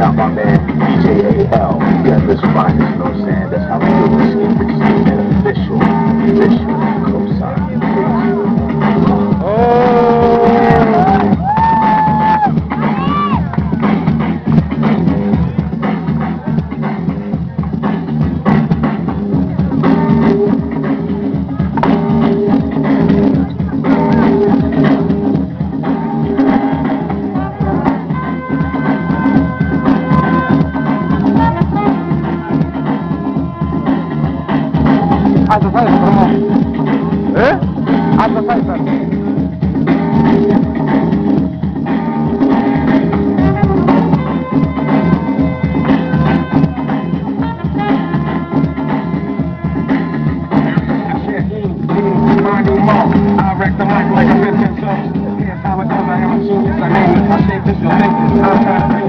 out my man DJ AL. Yeah, this fine Alta Pfeiffer, hermano. ¿Eh? Pfeiffer. I wreck the mic like a Vincent Jones. Here's how it goes. I am a genius. I name it. I shape this your thing. I'm trying to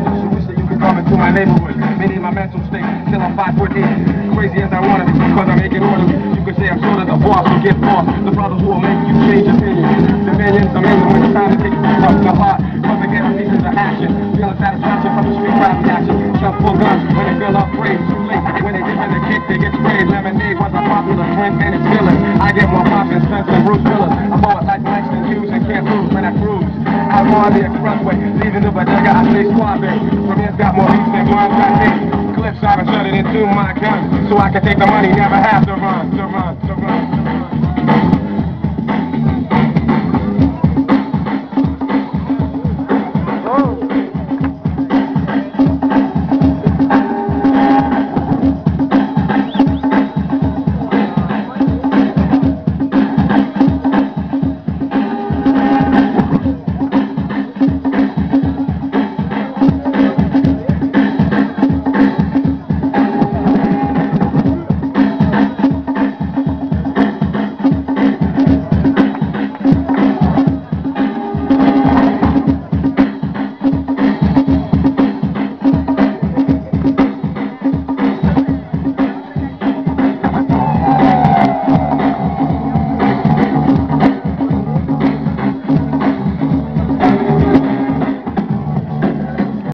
Maybe my mental state. Still I'm five foot eight. Crazy as I wanna be because I'm making orders. You could say I'm sort of the boss who get lost. The brothers who will make you change opinions. I'm in the when it's time to take you up the heart. Cause I get a piece of the action. Feeling satisfaction from the street rap action. Jump full guns when they feel afraid. Too late. When they get in the kick, they get sprayed. Lemonade was a popular drink and it's feeling. I get more pop than Spencer and Bruce Willis. I'm always like Langston Hughes and can't lose when I cruise. I'm on the expressway, leaving the bodega, I stay squabbing. From here's got more beats than one into my gun, so I can take the money, never have to run, to run, to run, to run.